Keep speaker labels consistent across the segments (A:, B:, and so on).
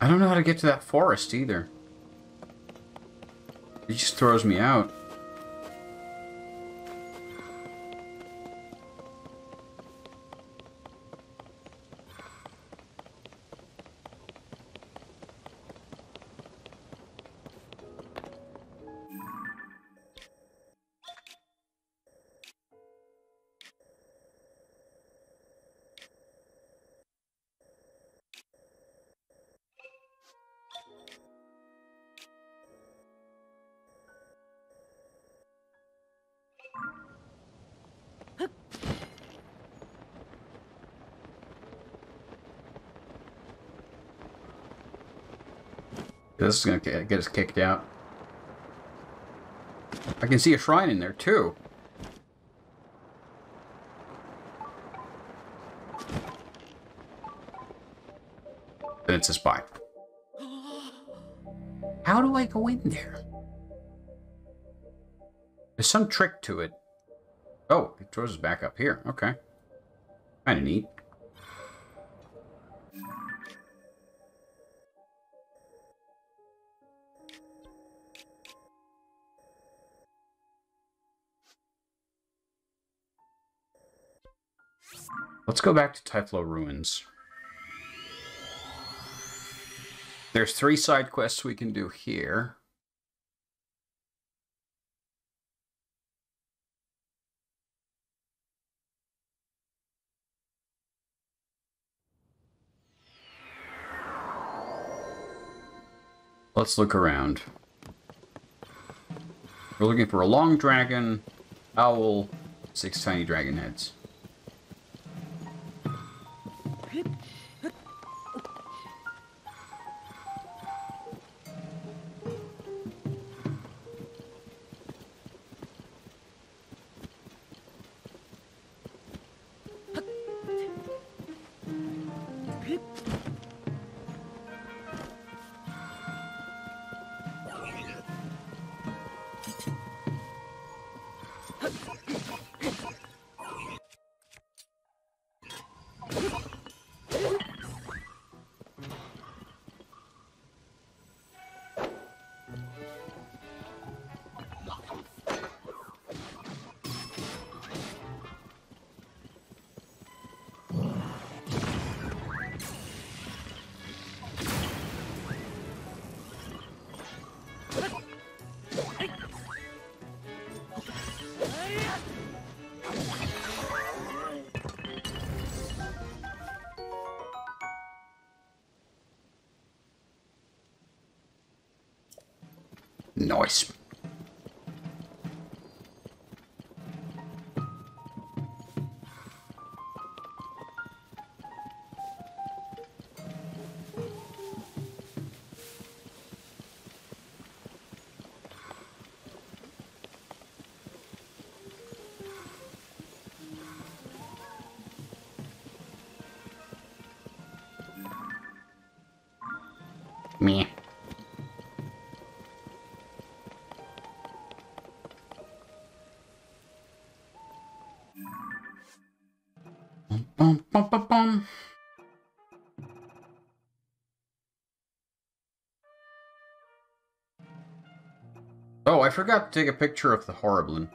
A: I don't know how to get to that forest either. It just throws me out. This is gonna get us kicked out. I can see a shrine in there too. Then it's a spy. How do I go in there? There's some trick to it. Oh, it throws us back up here. Okay. Kind of neat. Go back to Typhlo Ruins. There's three side quests we can do here. Let's look around. We're looking for a long dragon, owl, six tiny dragon heads. I forgot to take a picture of the Horriblin.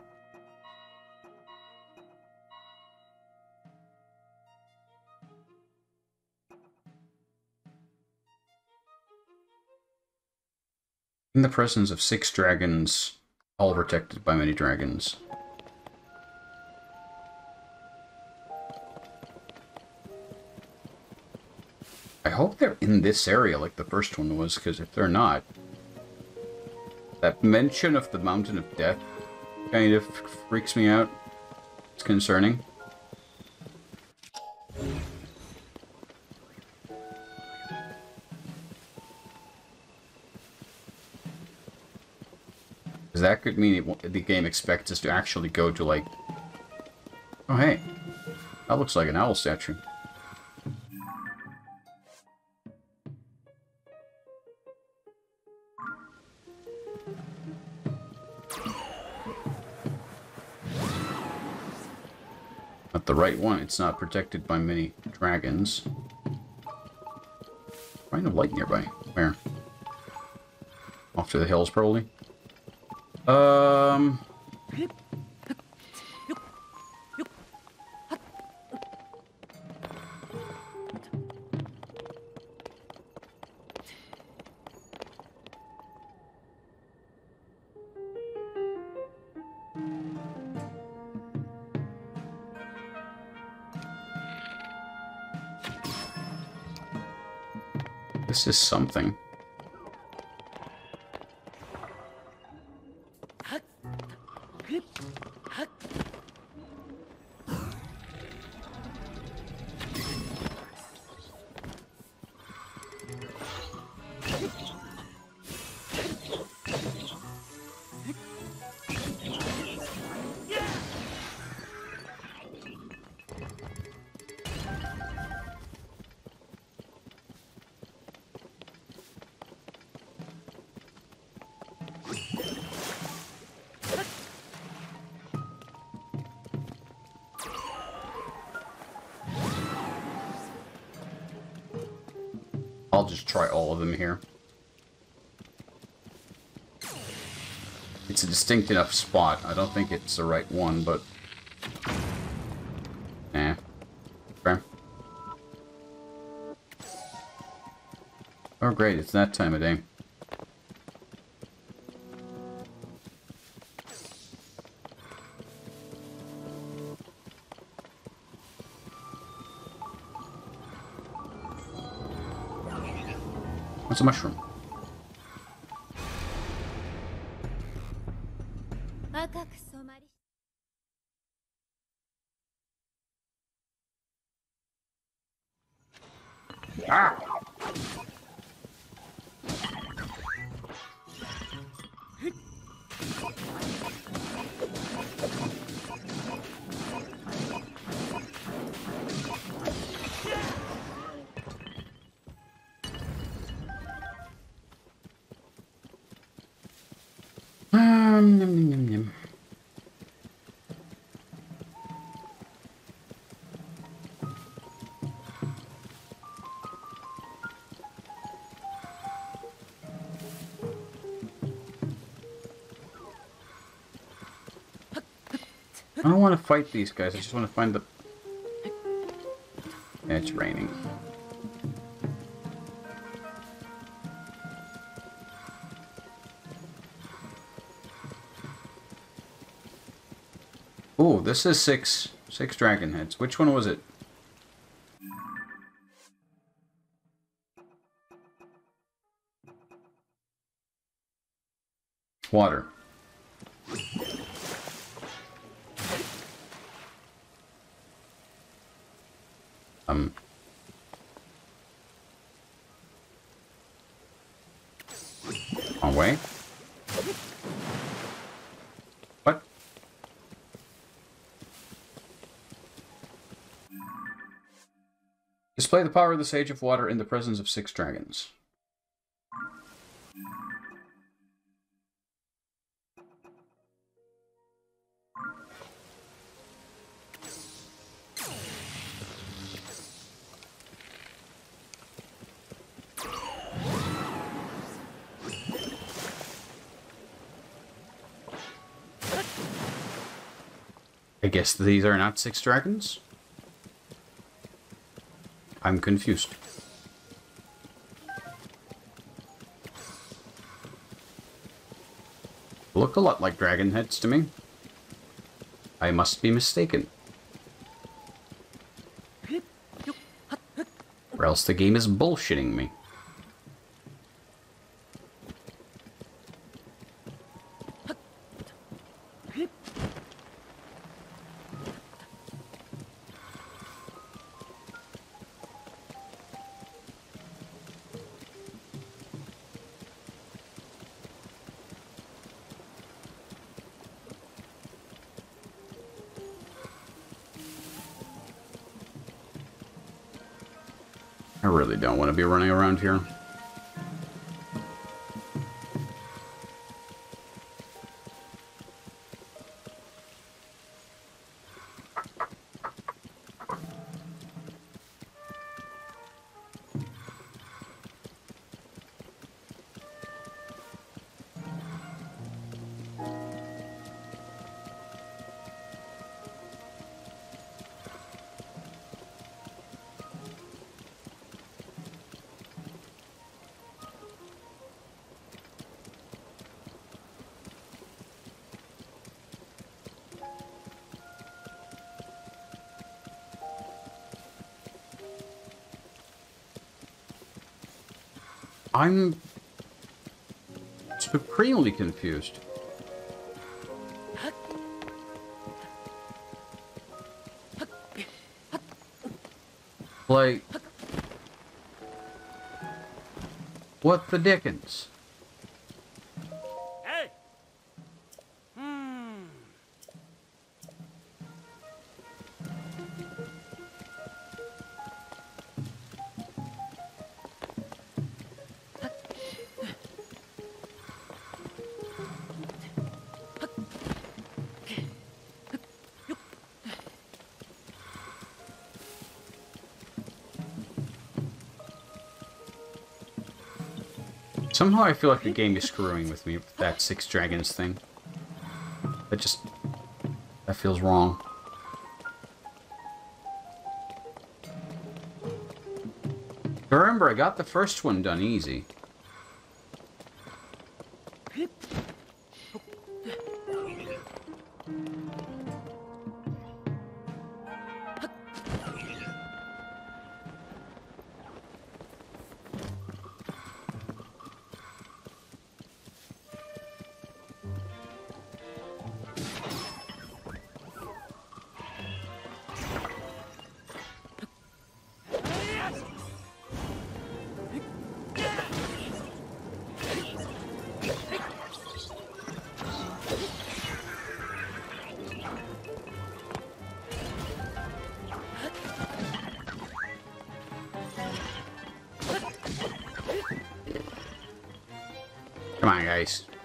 A: In the presence of six dragons, all protected by many dragons. I hope they're in this area like the first one was, because if they're not, that mention of the Mountain of Death kind of freaks me out. It's concerning. Because that could mean it, the game expects us to actually go to, like... Oh, hey. That looks like an owl statue. Right one. It's not protected by many dragons. Kind of light nearby. Where? Off to the hills, probably. Um... is something. Distinct enough spot. I don't think it's the right one, but... Eh. Okay. Oh great, it's that time of day. What's a mushroom? I don't want to fight these guys. I just want to find the... Yeah, it's raining. Oh, this is six six dragon heads. Which one was it? Water. Um. On way. What? Display the power of the Sage of Water in the presence of six dragons. I guess these are not six dragons? I'm confused. Look a lot like dragon heads to me. I must be mistaken. Or else the game is bullshitting me. Be running around here. I'm supremely confused. Like, what the dickens? Somehow I feel like the game is screwing with me with that Six Dragons thing. That just... That feels wrong. But remember, I got the first one done easy.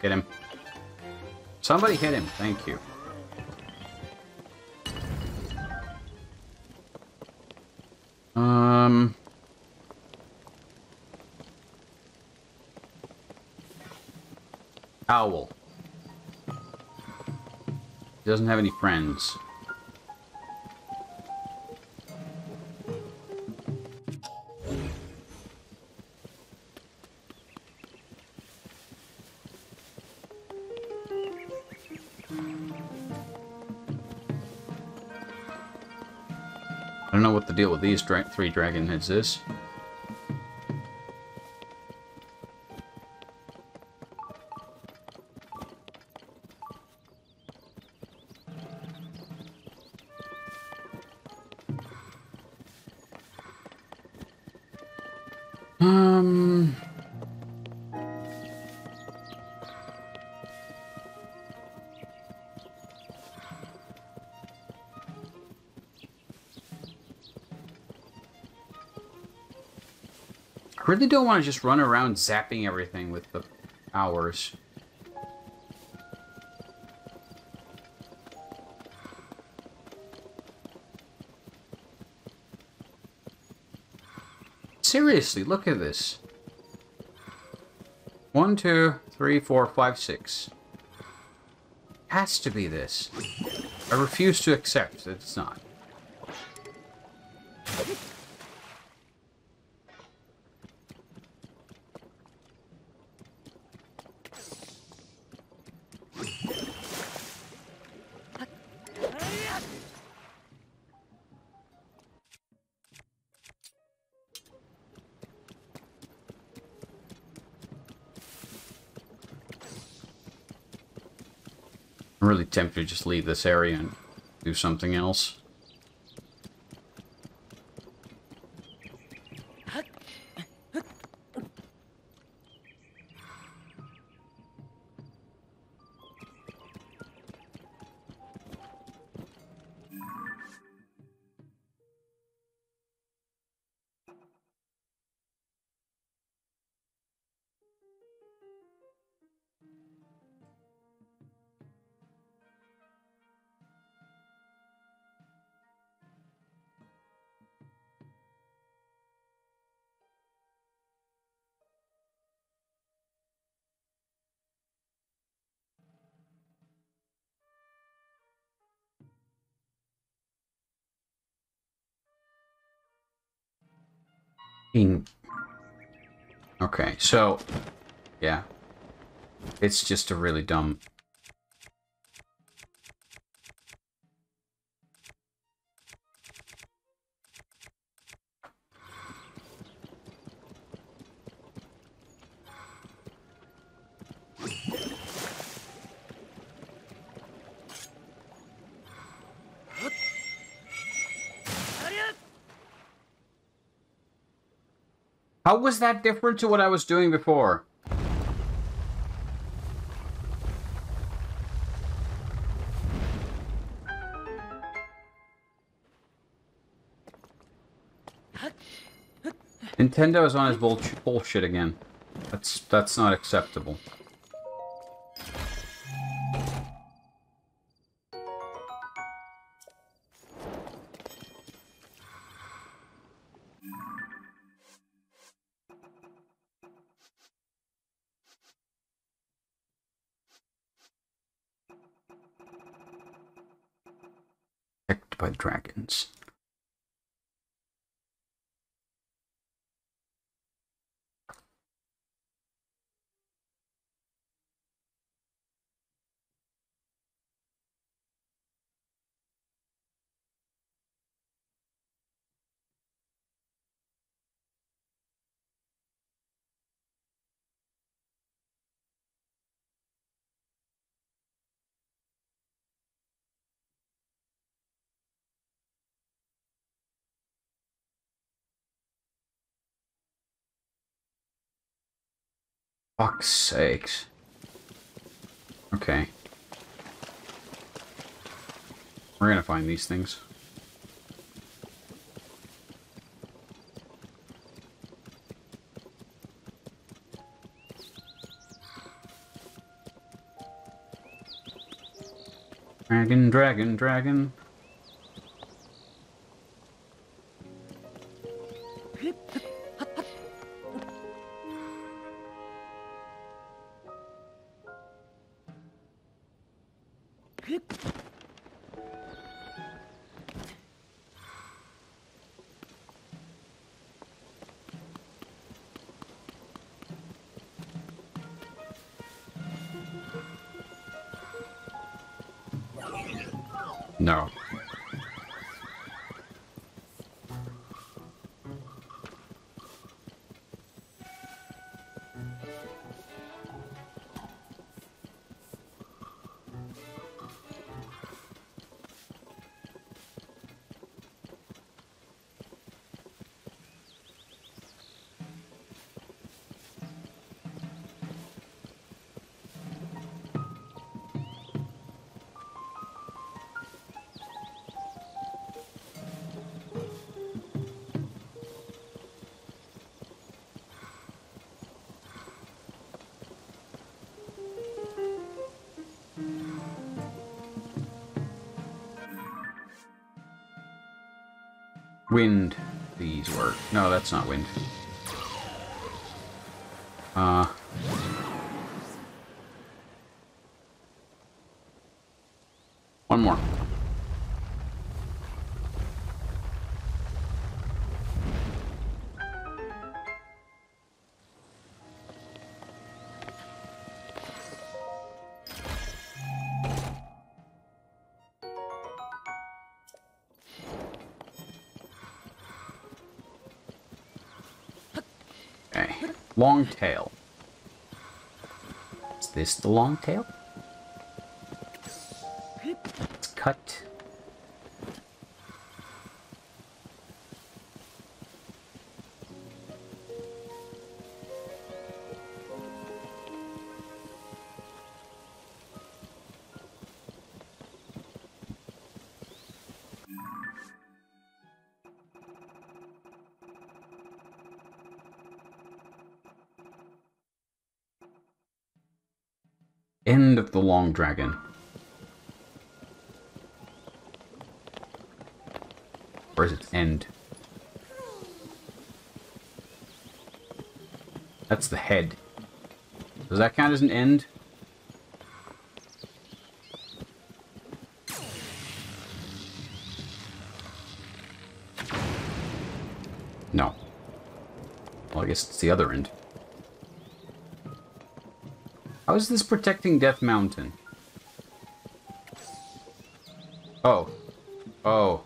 A: Get him. Somebody hit him. Thank you. Um... Owl. Doesn't have any friends. These dra three dragon heads is. Really don't want to just run around zapping everything with the hours. Seriously, look at this. One, two, three, four, five, six. Has to be this. I refuse to accept that it's not. Tempted to just leave this area and do something else. Okay, so yeah, it's just a really dumb. How was that different to what I was doing before? Nintendo is on his bull bullshit again. That's that's not acceptable. Fuck's sakes. Okay. We're gonna find these things. Dragon, dragon, dragon. Wind. These were. No, that's not wind. Long tail. Is this the long tail? It's cut. Long Dragon. Where is its end? That's the head. Does that count as an end? No. Well, I guess it's the other end. How is this protecting Death Mountain? Oh. Oh.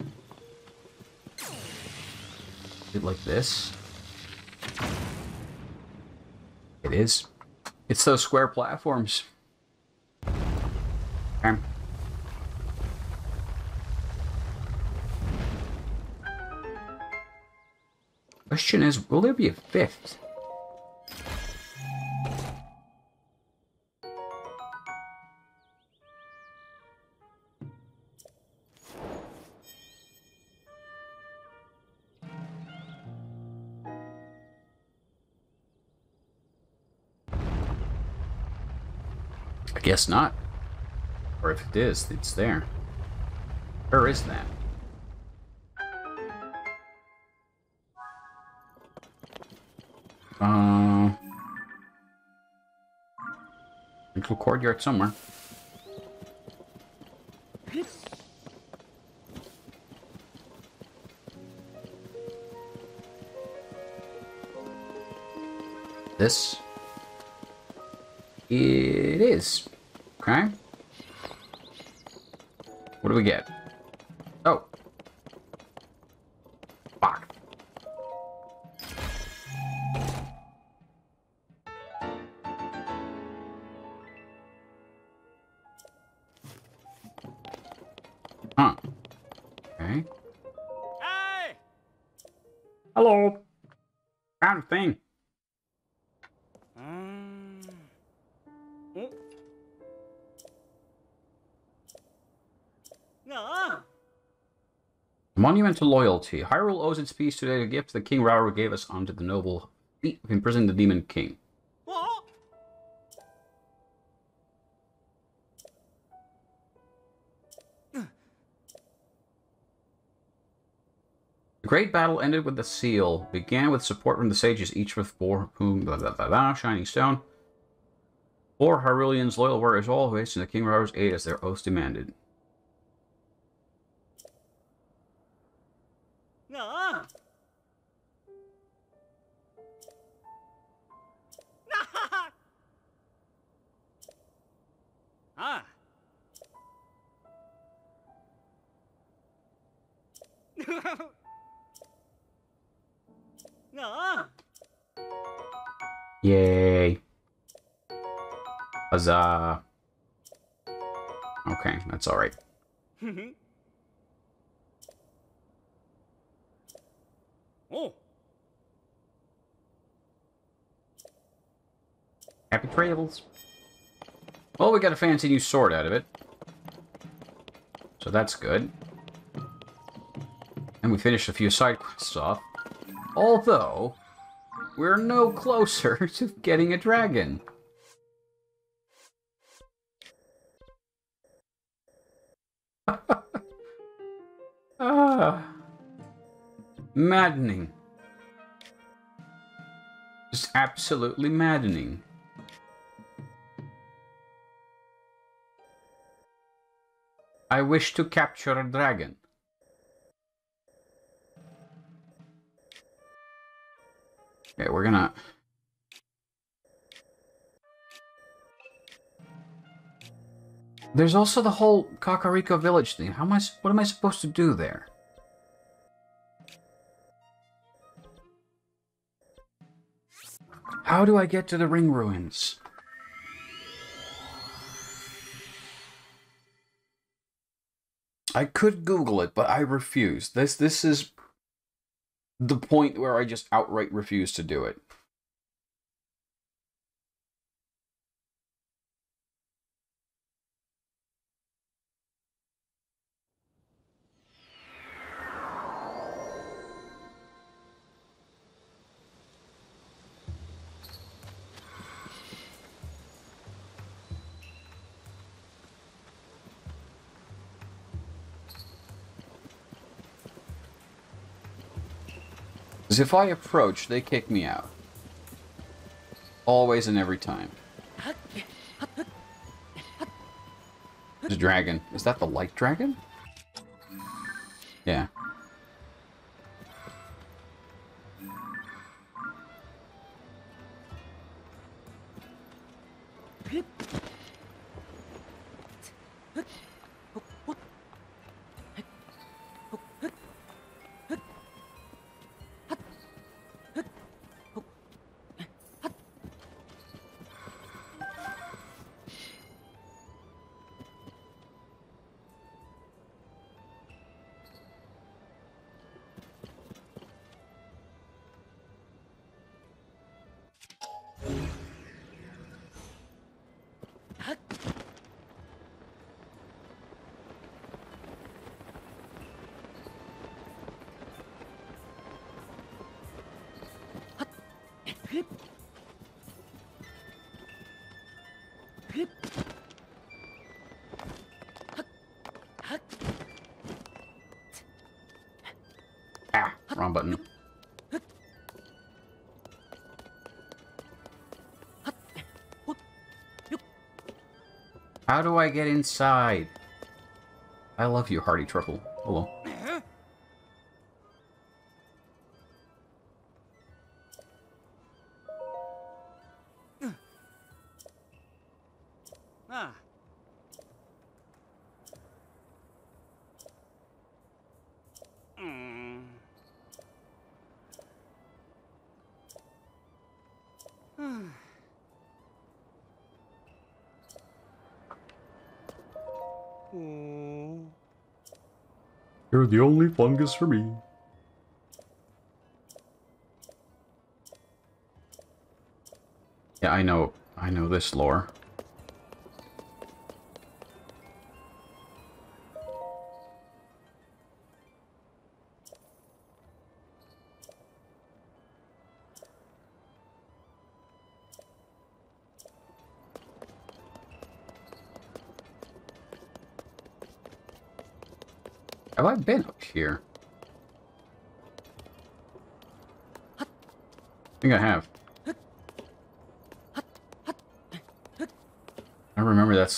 A: It like this? It is. It's those square platforms. Okay. Question is, will there be a fifth? Guess not. Or if it is, it's there. Where is that? Uh, little courtyard somewhere. This. It is. We get? To loyalty. Hyrule owes its peace today to the gift the King Rauru gave us unto the noble of imprisoning the Demon King. The great battle ended with the seal, began with support from the sages, each with for whom blah blah blah blah, shining stone. Four Hyruleans, loyal warriors all who hastened to King Rauru's aid as their oaths demanded. Yay. Huzzah. Okay, that's alright.
B: oh.
A: Happy travels. Well, we got a fancy new sword out of it. So that's good. And we finished a few side quests off. Although, we're no closer to getting a dragon. ah, maddening. Just absolutely maddening. I wish to capture a dragon. Okay, we're gonna... There's also the whole Kakariko village thing. How am I... What am I supposed to do there? How do I get to the ring ruins? I could Google it, but I refuse. This this is the point where I just outright refuse to do it. Because if I approach, they kick me out. Always and every time. The dragon. Is that the light dragon? Yeah. Wrong button. How do I get inside? I love you, Hearty Truffle.
B: Oh, Hello.
A: You're the only fungus for me. Yeah, I know. I know this lore.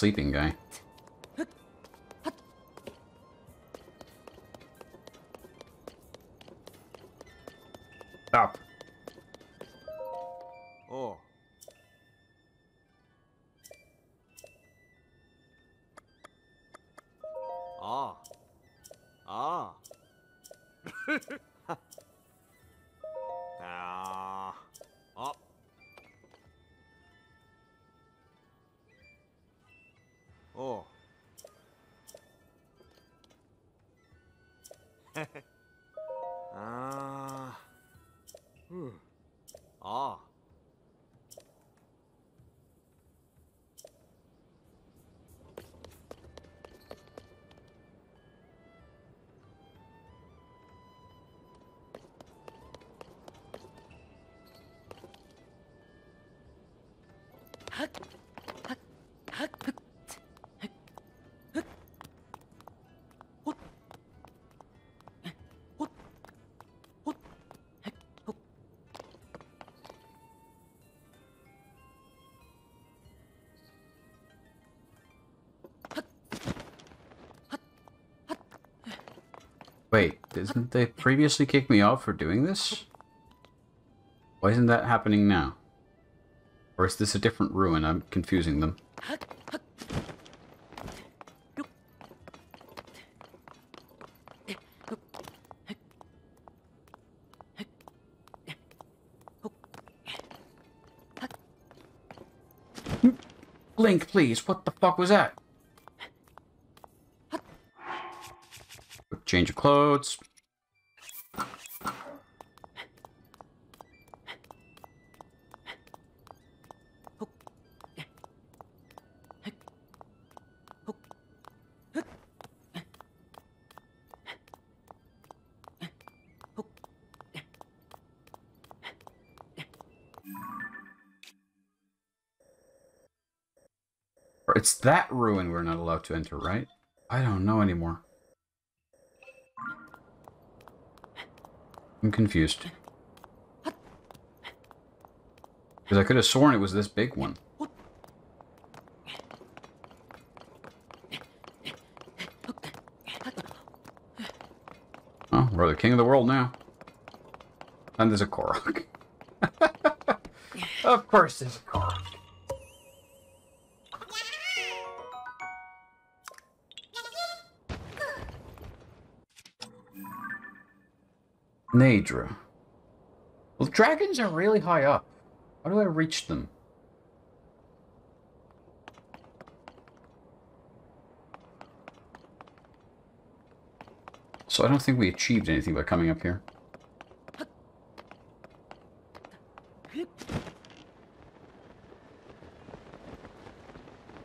A: Sleeping guy. Stop.
C: Oh.
A: Wait, didn't they previously kick me off for doing this? Why isn't that happening now? Or is this a different ruin? I'm confusing them. Please, what the fuck was that? Quick change of clothes. That ruin we're not allowed to enter, right? I don't know anymore. I'm confused. Because I could have sworn it was this big one. Oh, we're the king of the world now. And there's a Korok. of course there's Naydra. Well, dragons are really high up. How do I reach them? So I don't think we achieved anything by coming up here.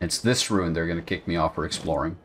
A: It's this ruin they're going to kick me off for exploring.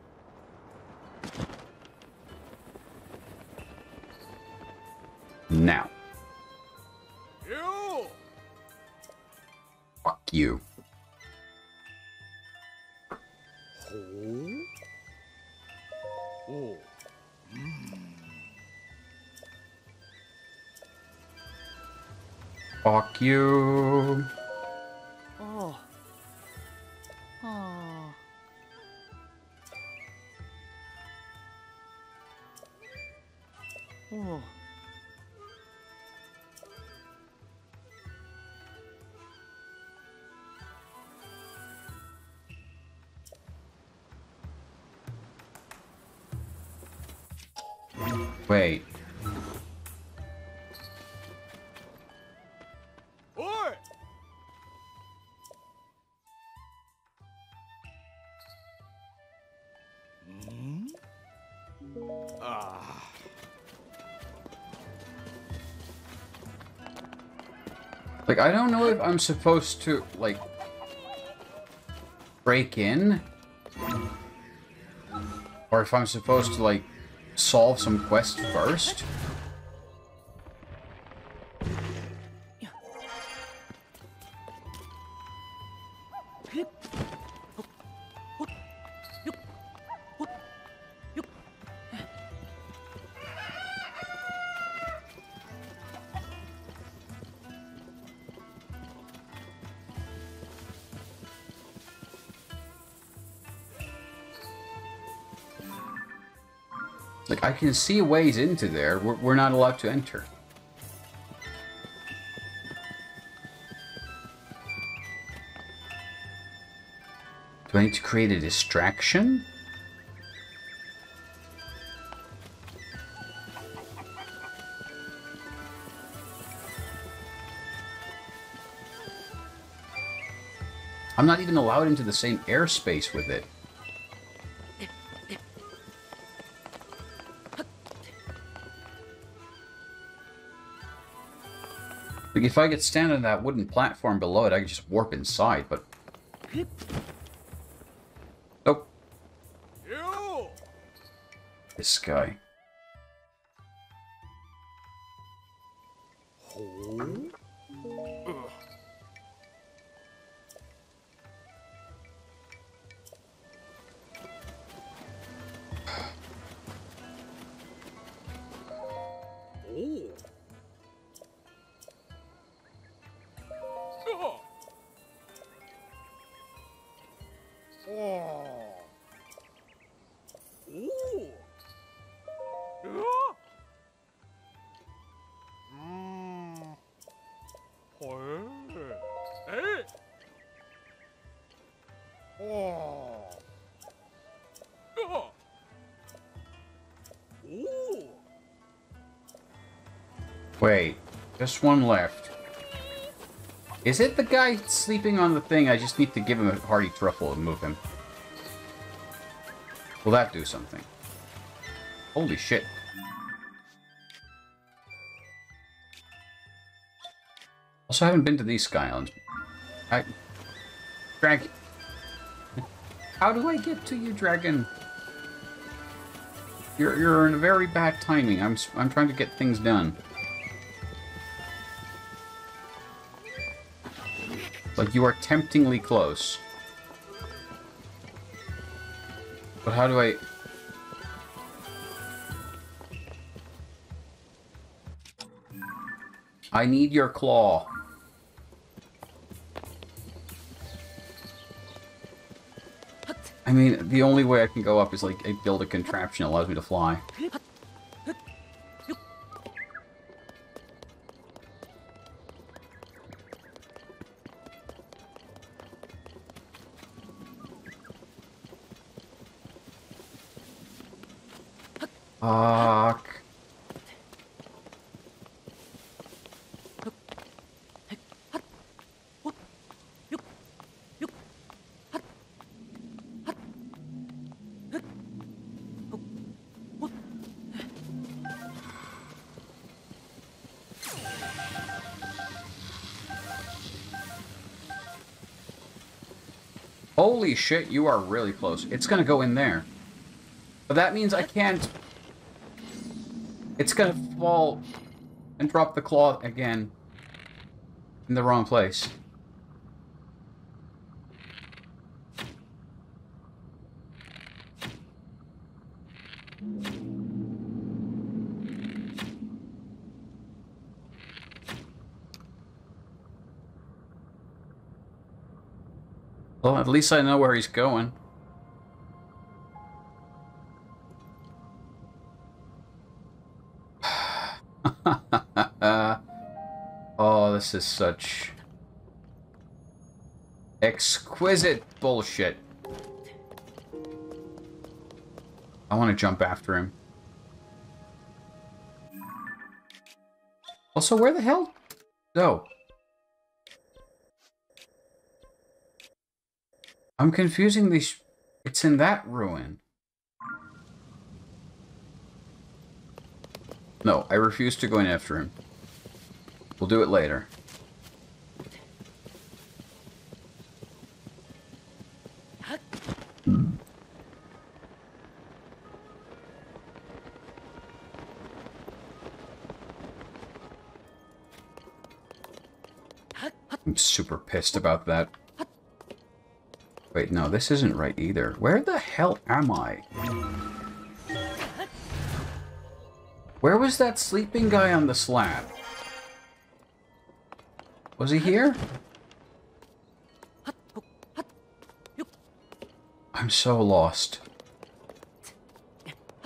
A: I don't know if I'm supposed to, like, break in. Or if I'm supposed to, like, solve some quest first. Like, I can see ways into there. We're, we're not allowed to enter. Do I need to create a distraction? I'm not even allowed into the same airspace with it. Like, if I could stand on that wooden platform below it, I could just warp inside, but... Nope.
C: よ
A: This guy. Just one left. Is it the guy sleeping on the thing? I just need to give him a hearty truffle and move him. Will that do something? Holy shit. Also, I haven't been to these Sky Islands. I... Dragon. How do I get to you, Dragon? You're, you're in a very bad timing. I'm, I'm trying to get things done. Like, you are temptingly close. But how do I... I need your claw. I mean, the only way I can go up is, like, I build a contraption that allows me to fly. Holy shit, you are really close. It's gonna go in there. But that means I can't... It's gonna fall and drop the claw again in the wrong place. At least I know where he's going. oh, this is such exquisite bullshit. I want to jump after him. Also, where the hell? No. I'm confusing these. It's in that ruin. No, I refuse to go in after him. We'll do it later. I'm super pissed about that. Wait, no, this isn't right either. Where the hell am I? Where was that sleeping guy on the slab? Was he here? I'm so lost.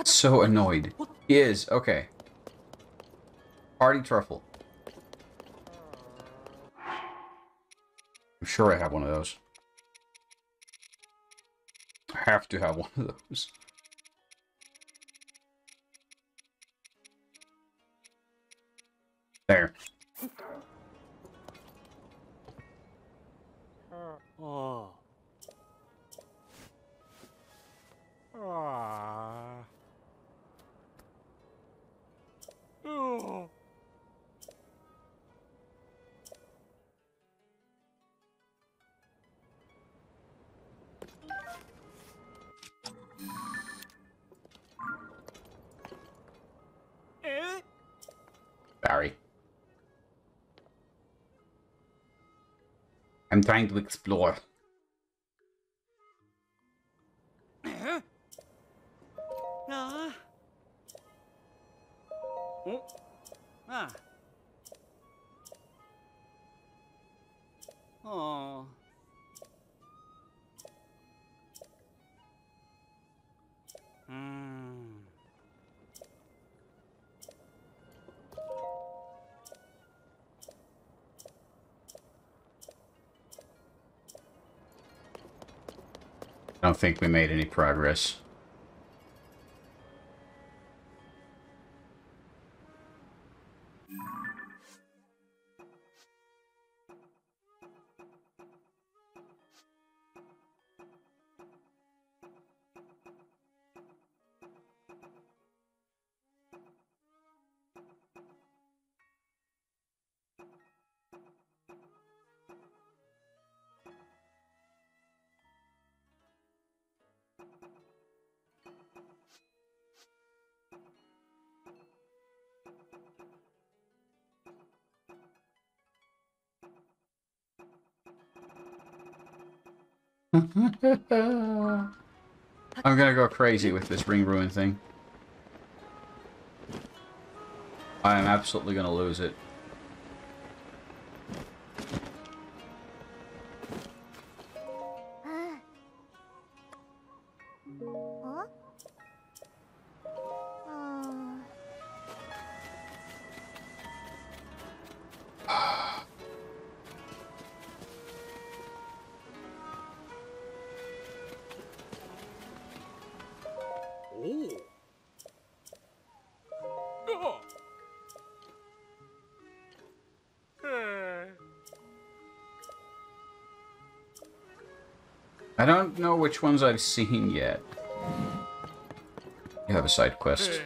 A: So annoyed. He is, okay. Hearty truffle. I'm sure I have one of those. Have to have one of those. Trying to explore. Don't think we made any progress. I'm gonna go crazy with this ring ruin thing. I am absolutely gonna lose it. Which ones I've seen yet. You have a side quest.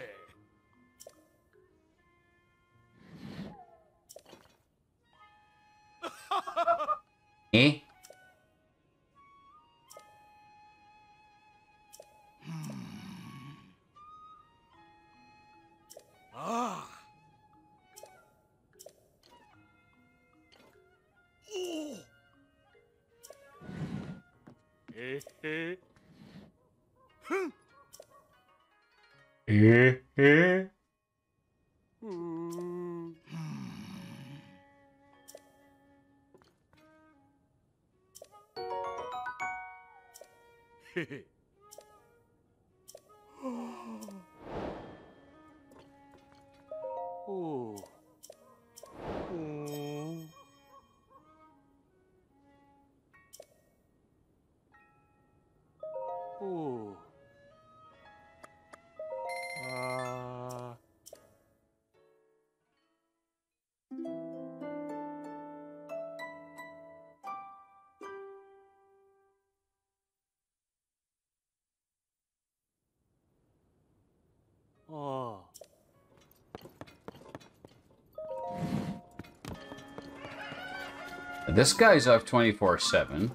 A: This guy's up 24-7.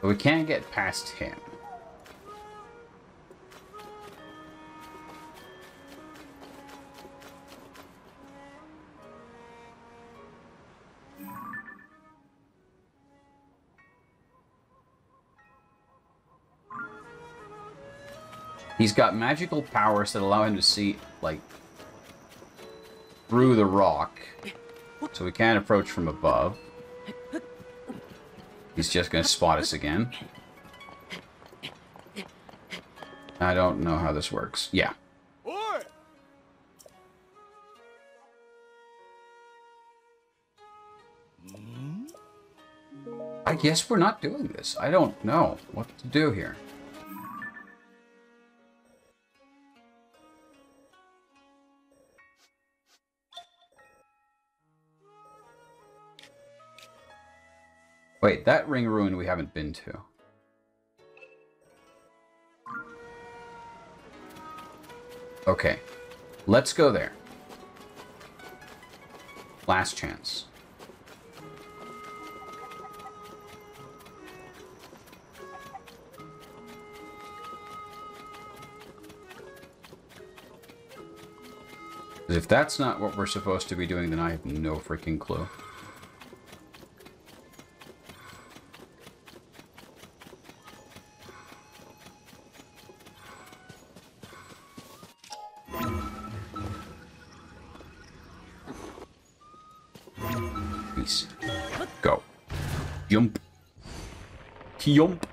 A: But we can't get past him. He's got magical powers that allow him to see, like, through the rock. So we can't approach from above. He's just gonna spot us again. I don't know how this works. Yeah. I guess we're not doing this. I don't know what to do here. Wait, that ring ruin we haven't been to. Okay, let's go there. Last chance. If that's not what we're supposed to be doing, then I have no freaking clue. Jump.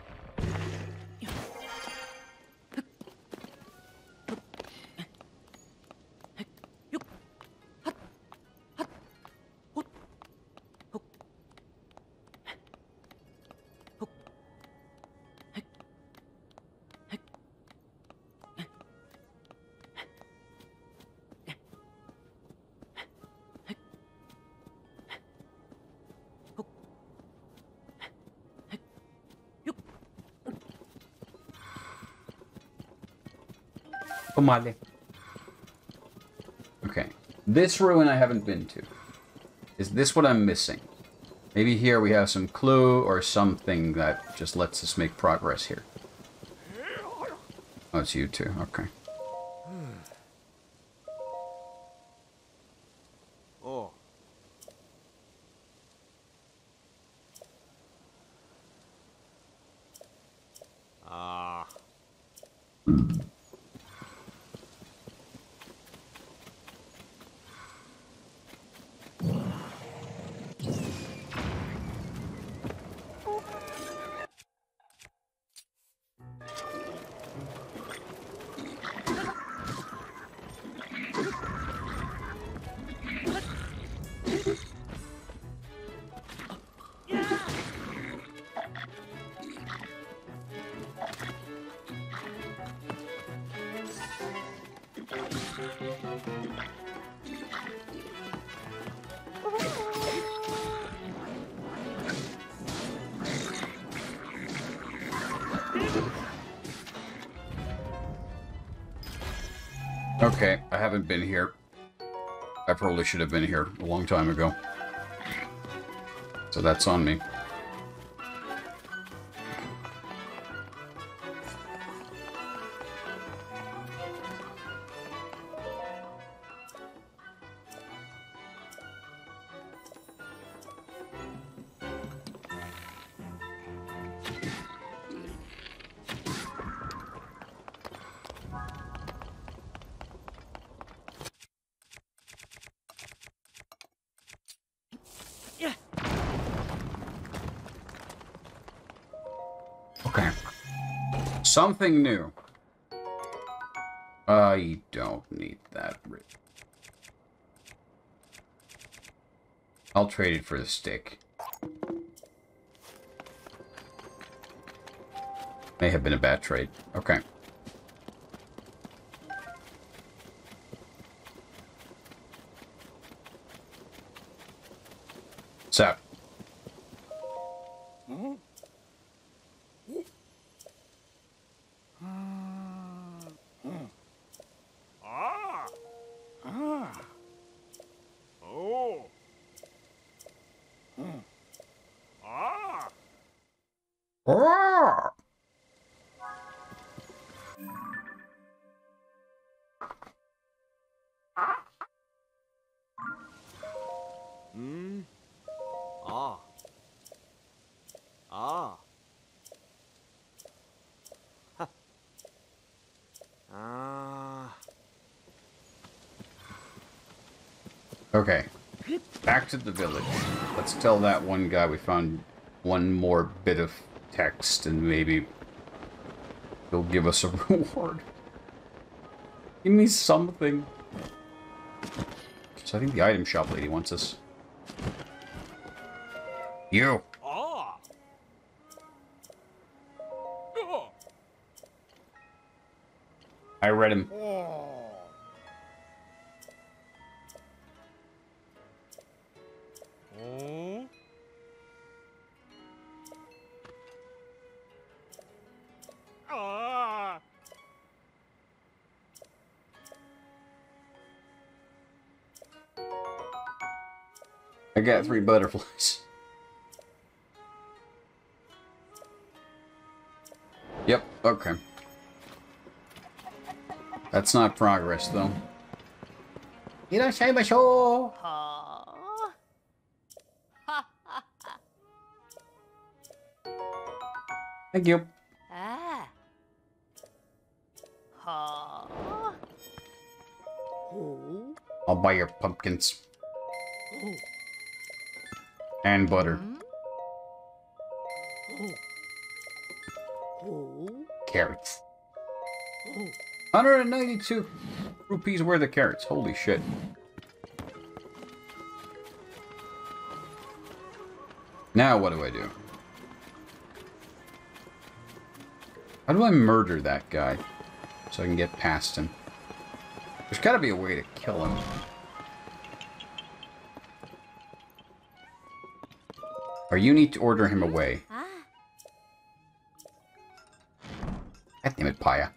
A: Okay. This ruin I haven't been to. Is this what I'm missing? Maybe here we have some clue or something that just lets us make progress here. Oh, it's you too. Okay. Probably should have been here a long time ago. So that's on me. Something new. I don't need that. I'll trade it for the stick. May have been a bad trade. Okay. So, to the village. Let's tell that one guy we found one more bit of text and maybe he'll give us a reward. Give me something. So I think the item shop lady wants us. You! Got three butterflies. Yep, okay. That's not progress, though. Irashaimashou! Thank you.
D: Ah. Oh.
A: I'll buy your pumpkins. And butter. Carrots. 192 rupees worth of carrots. Holy shit. Now what do I do? How do I murder that guy? So I can get past him. There's gotta be a way to kill him. Or you need to order him away. God damn it, Paya.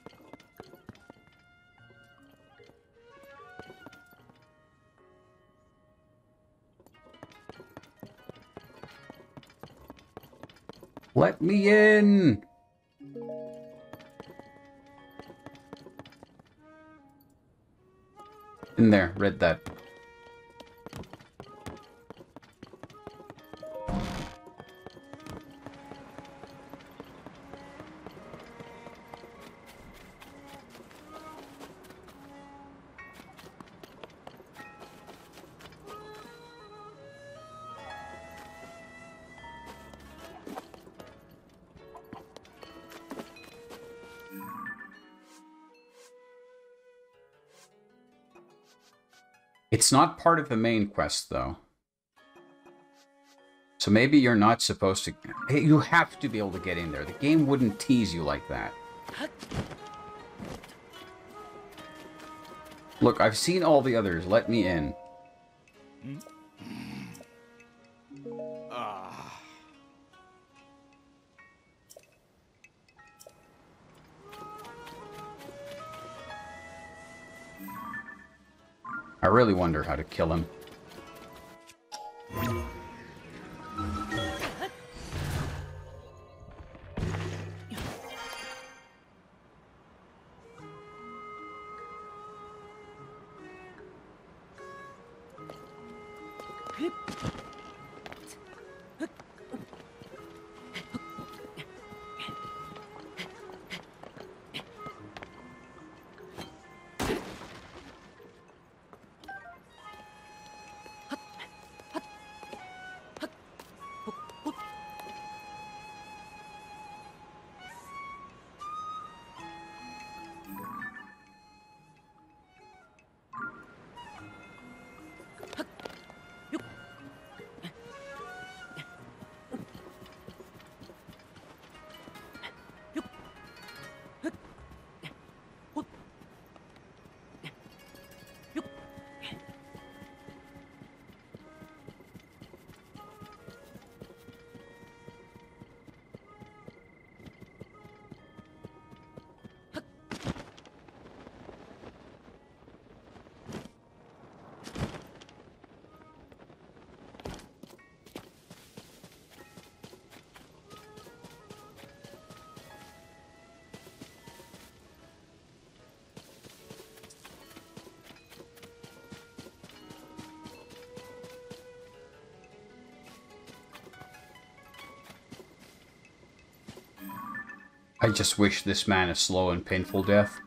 A: Let me in! In there, read that. It's not part of the main quest, though. So maybe you're not supposed to... You have to be able to get in there. The game wouldn't tease you like that. Look, I've seen all the others. Let me in. Wonder how to kill him. I just wish this man a slow and painful death.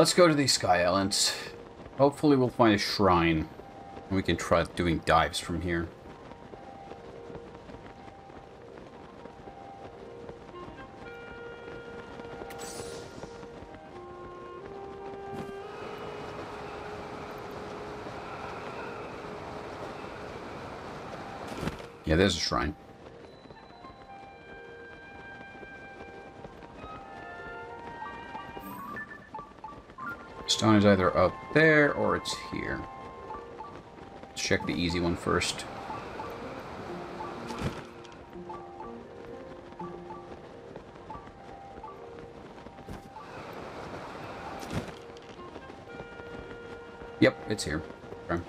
A: Let's go to these Sky Islands. Hopefully we'll find a shrine. And we can try doing dives from here. Yeah, there's a shrine. Stone is either up there or it's here. Let's check the easy one first. Yep, it's here. Okay.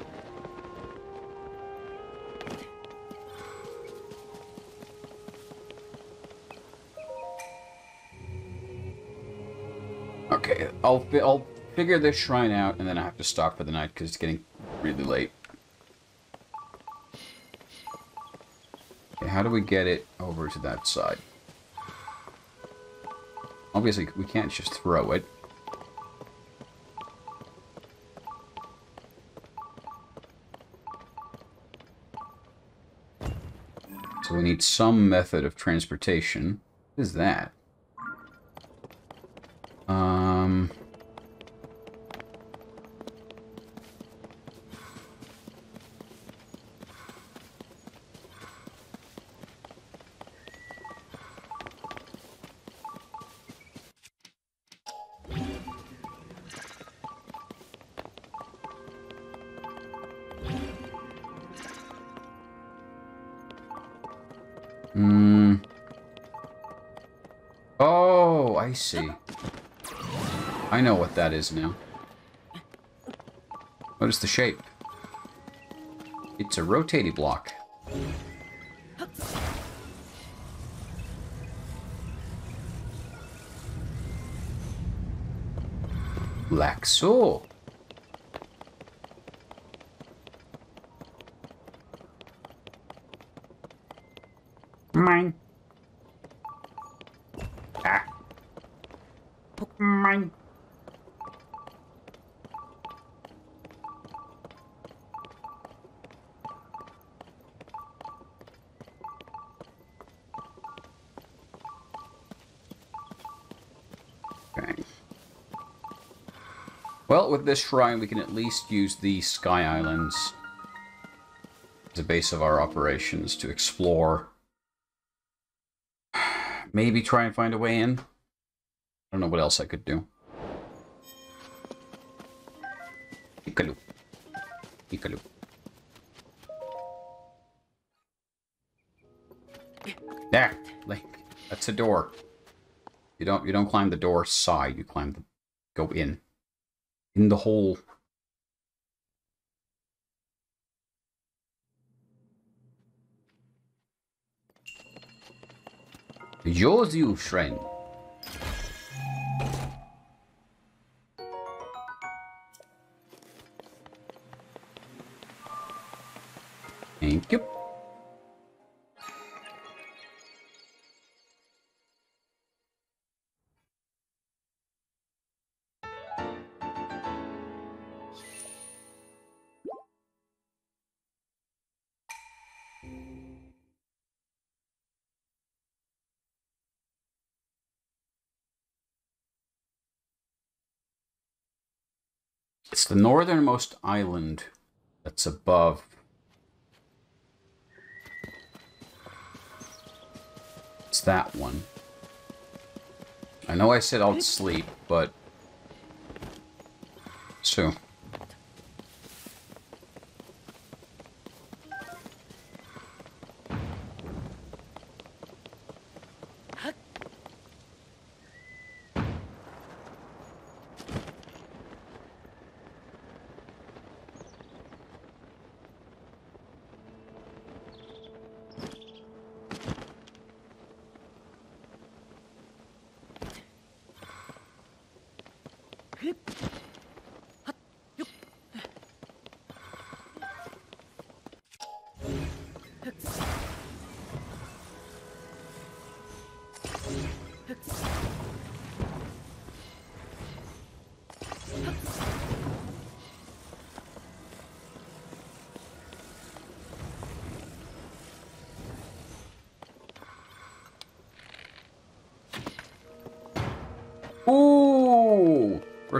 A: Okay, I'll I'll figure this shrine out, and then I have to stop for the night because it's getting really late. Okay, how do we get it over to that side? Obviously, we can't just throw it. So we need some method of transportation. What is that? Hmm. Oh, I see. I know what that is now. Notice the shape. It's a rotating block. Like so. With this shrine, we can at least use the Sky Islands as a base of our operations to explore. Maybe try and find a way in. I don't know what else I could do. Ikalu. Ikalu. There, Link. That's a door. You don't you don't climb the door side, you climb the go in. In the hole. Yours, you friend. The northernmost island that's above. It's that one. I know I said I'll sleep, but... So...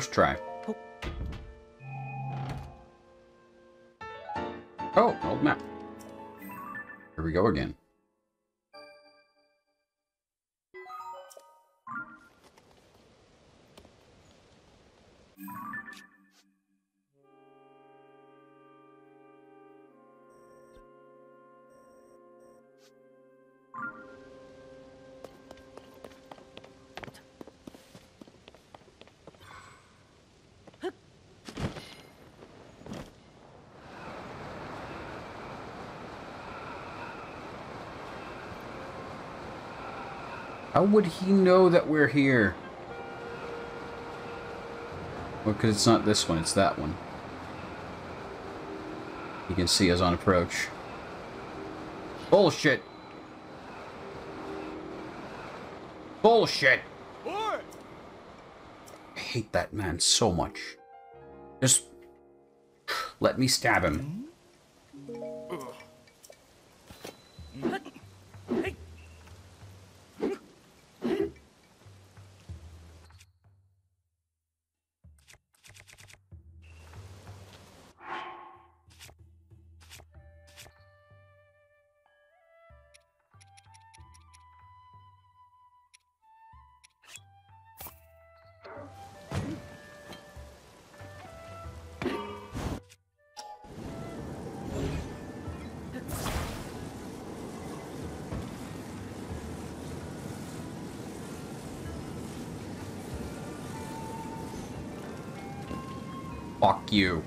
A: First try. Oh, old map. Here we go again. How would he know that we're here? Well, because it's not this one, it's that one. You can see us on approach. Bullshit! Bullshit!
C: Oi!
A: I hate that man so much. Just let me stab him. Fuck you.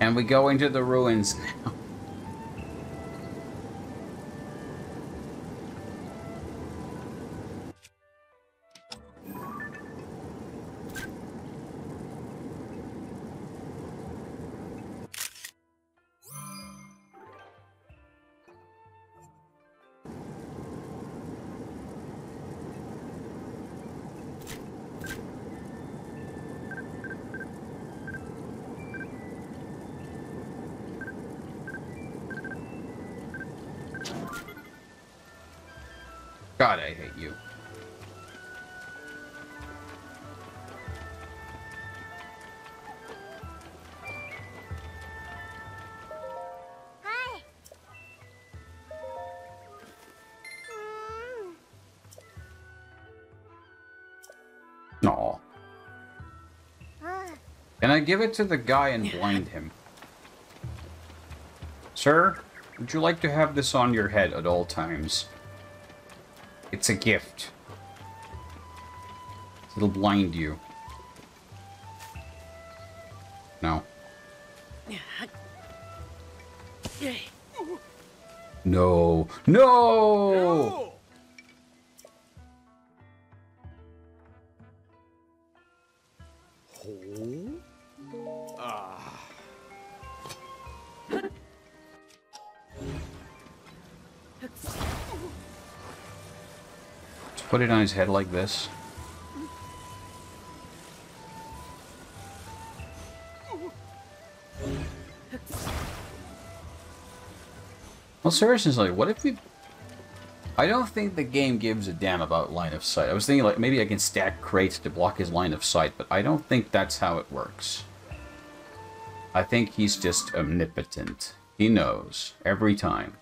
A: And we go into the ruins now. I give it to the guy and blind him? Sir, Would you like to have this on your head at all times? It's a gift. It'll blind you. No. No. No! Put it on his head like this. Well, seriously, what if we... I don't think the game gives a damn about line of sight. I was thinking, like, maybe I can stack crates to block his line of sight, but I don't think that's how it works. I think he's just omnipotent. He knows. Every time.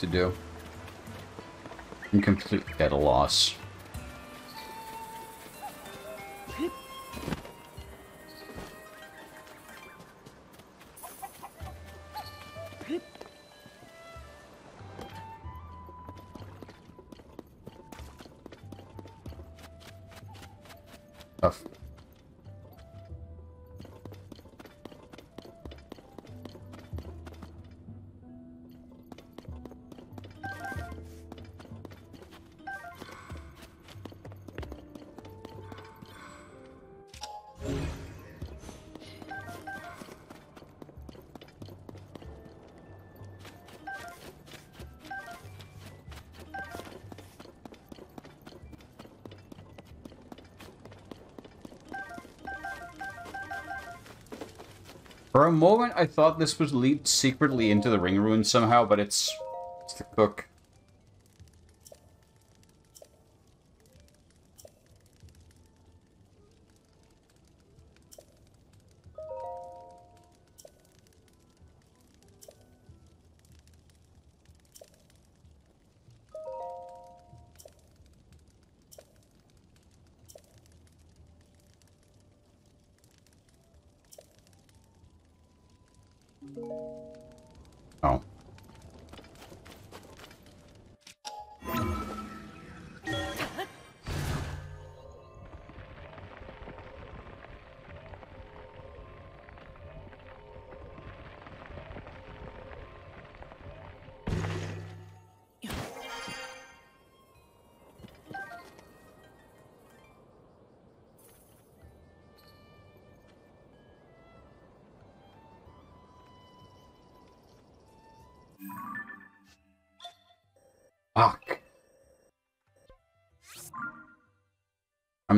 A: To do. I'm completely at a loss. For a moment, I thought this would lead secretly into the ring ruin somehow, but it's it's the cook.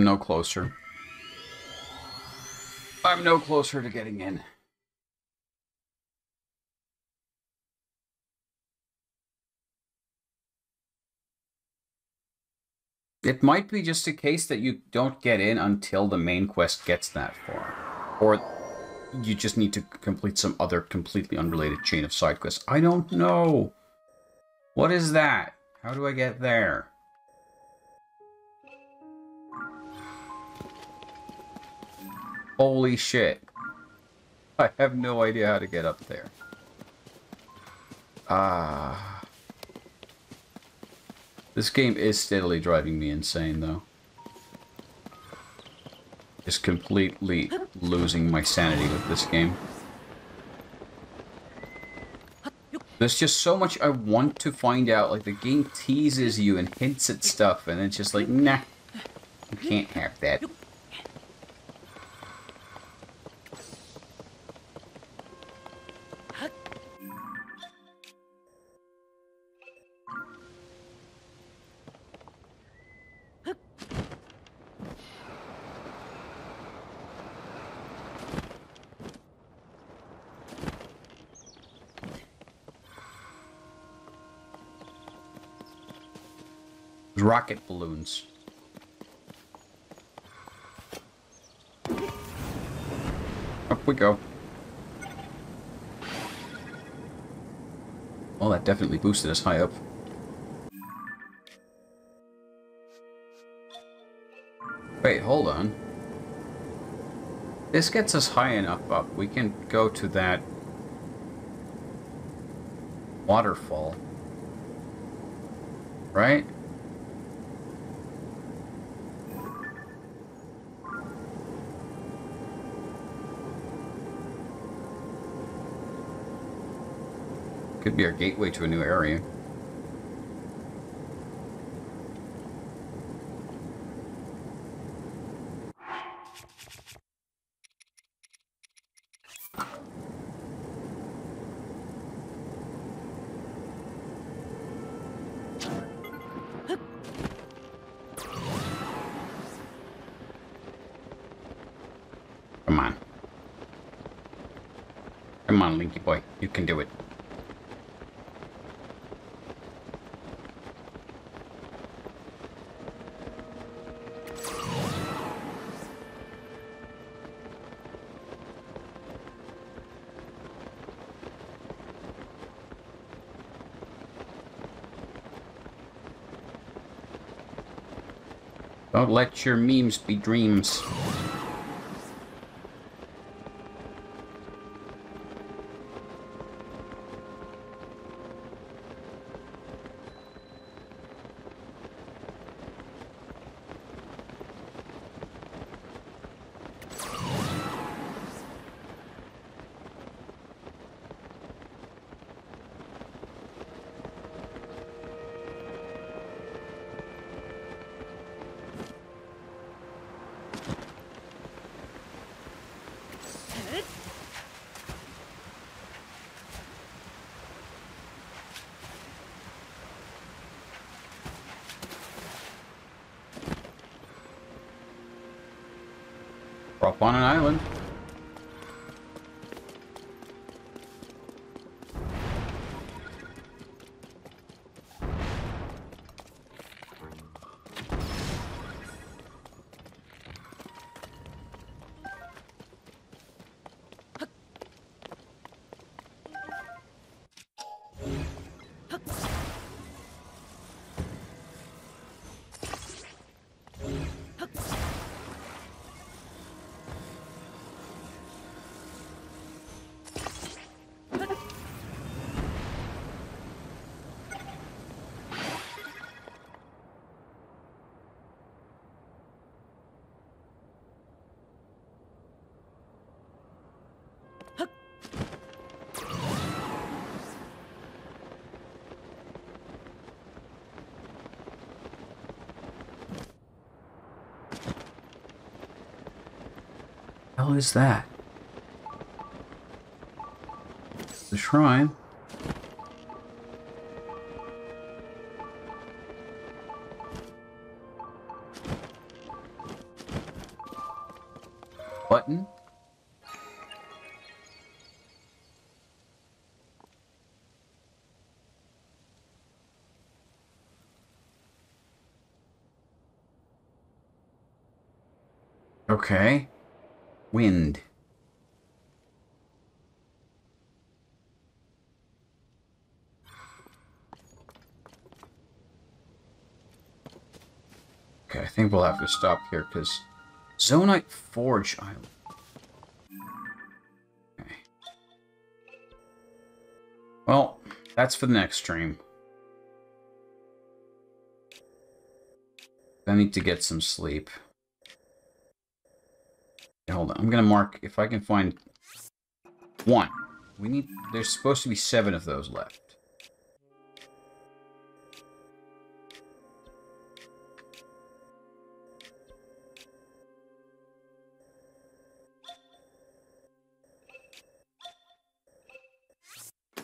A: I'm no closer. I'm no closer to getting in. It might be just a case that you don't get in until the main quest gets that far. Or you just need to complete some other completely unrelated chain of side quests. I don't know. What is that? How do I get there? Holy shit. I have no idea how to get up there. Ah. This game is steadily driving me insane, though. Just completely losing my sanity with this game. There's just so much I want to find out. Like, the game teases you and hints at stuff, and it's just like, nah. You can't have that. Rocket balloons. Up we go. Well, that definitely boosted us high up. Wait, hold on. This gets us high enough up. We can go to that waterfall. Right? Could be our gateway to a new area. Come on. Linky boy. You can do it. Let your memes be dreams. Up on an island. Hell is that? The shrine. Button. Okay. Wind. Okay, I think we'll have to stop here because Zonite Forge Island. Okay. Well, that's for the next stream. I need to get some sleep hold on. I'm gonna mark if I can find one. We need. There's supposed to be seven of those left.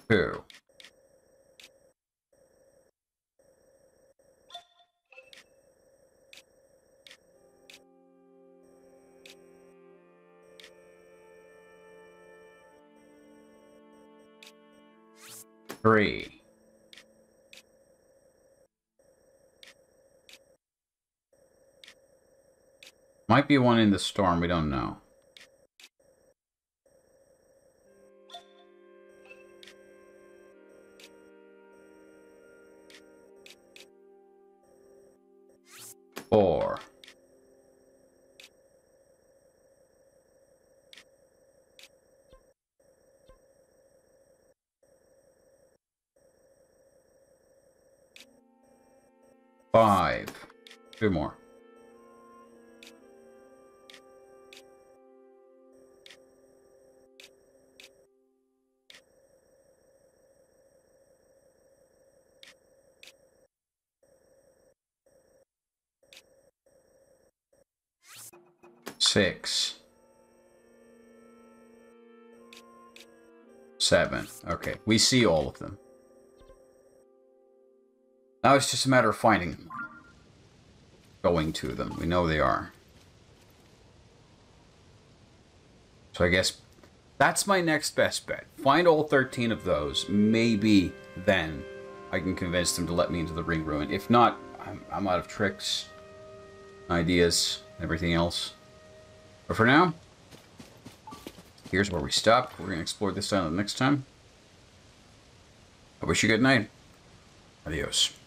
A: Who? Three. Might be one in the storm, we don't know. Four. Five. Two more. Six. Seven. Okay, we see all of them. Now it's just a matter of finding them. Going to them. We know they are. So I guess that's my next best bet. Find all 13 of those. Maybe then I can convince them to let me into the ring ruin. If not, I'm, I'm out of tricks, ideas, everything else. But for now, here's where we stop. We're going to explore this island next time. I wish you good night. Adios.